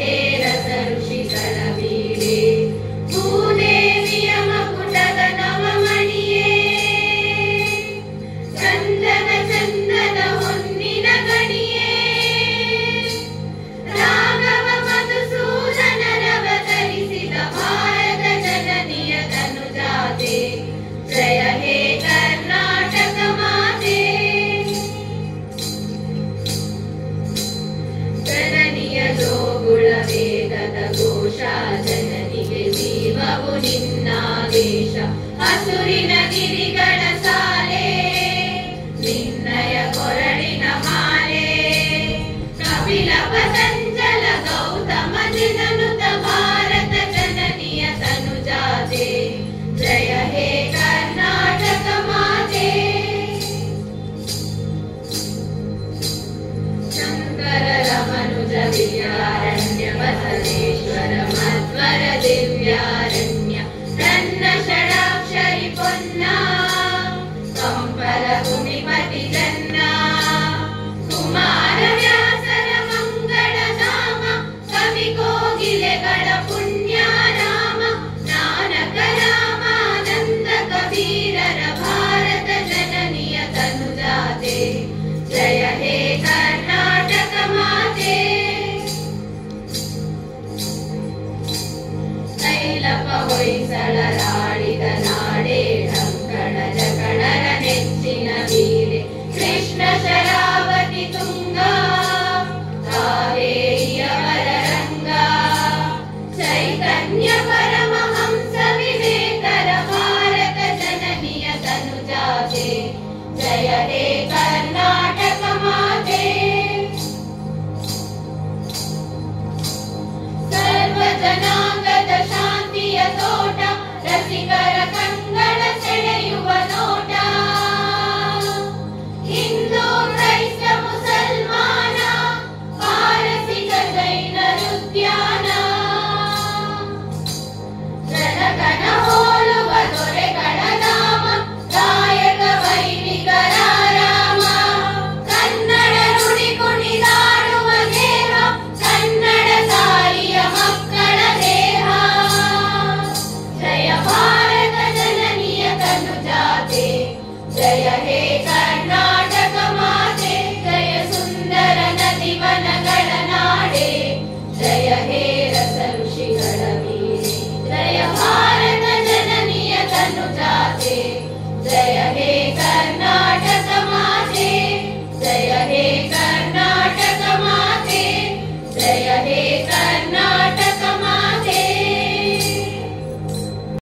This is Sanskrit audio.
Yeah. ಕೊರಳಿನ ಮಾಲೆ. ಕಪಿಲ ಪತಂಜಲ ಗೌತಮ ದಿನ तैलपु सलराडितनाडे कणर कणर निश्चिन वीरे कृष्ण शरावति गङ्गाङ्गा चैकन्य परमहं सविवेतरनुजाते जय हे जना